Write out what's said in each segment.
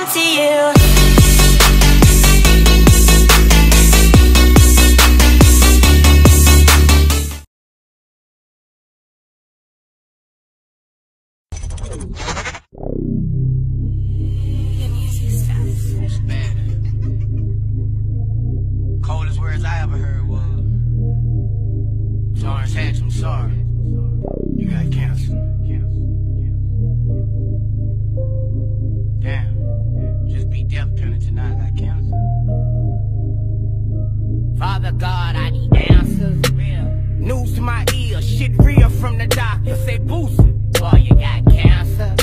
home to you. bad. From the doctor. Say boost, boy, you got cancer.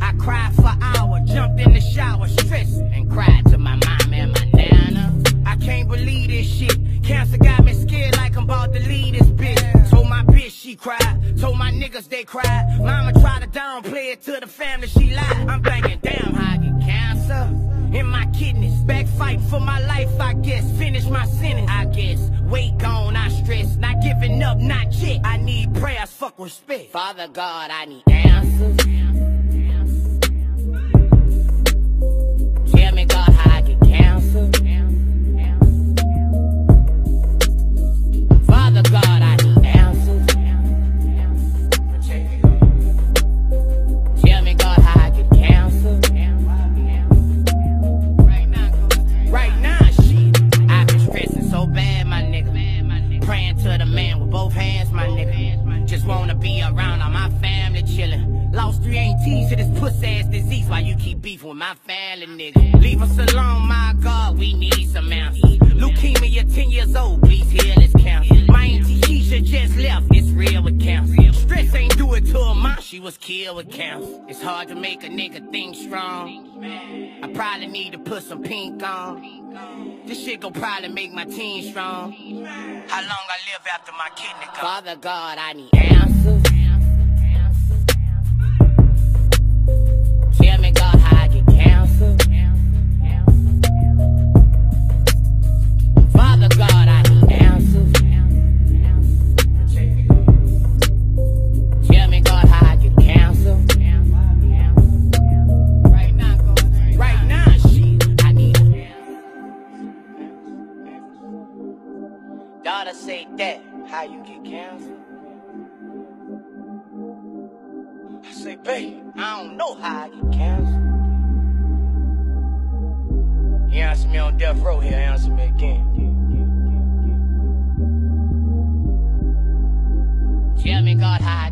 I cried for hours, jumped in the shower, stressed, and cried to my mom and my nana. I can't believe this shit. Cancer got me scared like I'm about to leave this bitch. Told my bitch she cried, told my niggas they cried. Mama tried to downplay it to the family, she lied. I'm thinking, damn, how I get cancer? In my kidneys, back fight for my life, I guess. Finish my sentence, I guess. Weight gone, I stress. Not giving up, not yet. I need prayers, fuck respect. Father God, I need answers. Just wanna be around all my family chillin'. Lost three ATs to this pussy ass disease while you keep beefing with my family, nigga. Leave us alone, my God, we need some answers. Leukemia, 10 years old, please heal this cancer. My auntie Keisha just left, it's real with cancer. Stress ain't do it to her mom, she was killed with cancer. It's hard to make a nigga think strong. I probably need to put some pink on. This shit gon' probably make my team strong. How long I live after my kidney gone? Father God, I need Tell me, God, how I get. Father God, I need. Tell me, God, how I get. Right now, right now, I need Daughter say that, how you get cancer? I say, babe, I don't know how I get cancer. He answered me on death row here, answer me again. Tell me, God, how I